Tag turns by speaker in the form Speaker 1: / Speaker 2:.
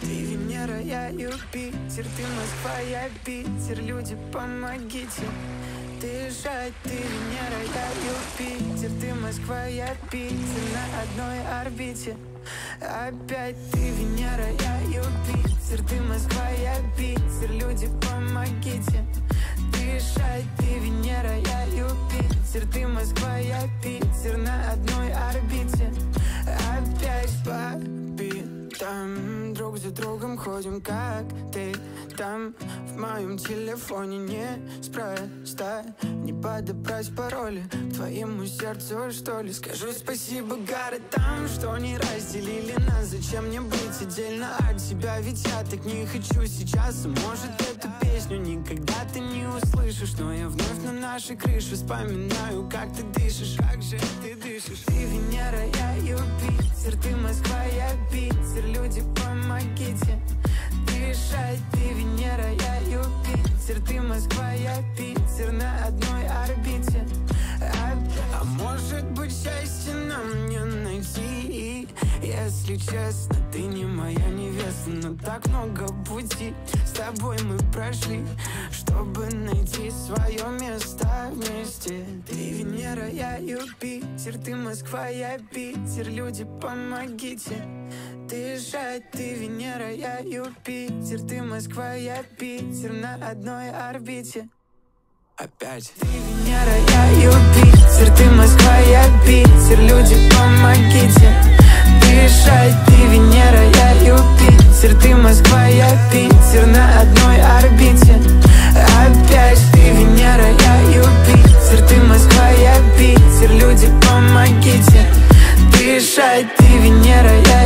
Speaker 1: Ты Венера, я Юпитер, ты Москва, я Питер, люди, помогите. Дышать Ты Венера, я Юпитер, ты Москва, я Питер. На одной орбите Опять ты Венера, я Юпитер Ты Москва, я Питер. Люди, помогите. Дышать Ты Венера, я Юпитер Ты Москва, я Питер. На одной орбите за другом ходим, как ты там В моем телефоне. Не спроста Не подобрать пароли твоему сердцу, что ли? Скажу спасибо городам, что не разделили нас. Зачем мне быть отдельно от тебя? Ведь я так не хочу сейчас. Может эту песню никогда ты не услышишь? Но я вновь на нашей крыше вспоминаю, как ты дышишь. Как же ты дышишь? Ты Венера, я Юпитер Ты Москва, я Питер Юпитер Ты Москва, я Питер На одной орбите. А, а может быть счастье нам не найти? Если честно, ты не моя невеста Но так много пути с тобой мы прошли Чтобы найти свое место вместе. Ты Венера, я Юпитер Ты Москва, я Питер. Люди, помогите. Дышать Ты Венера, я Юпитер Ты Москва, я Питер. На одной орбите. Опять. Ты Венера, я Юпитер Ты Москва, я Питер. Люди, помогите. Дышать Ты Венера, я Юпитер Ты Москва, я Питер. На одной дышать Ты Венера, я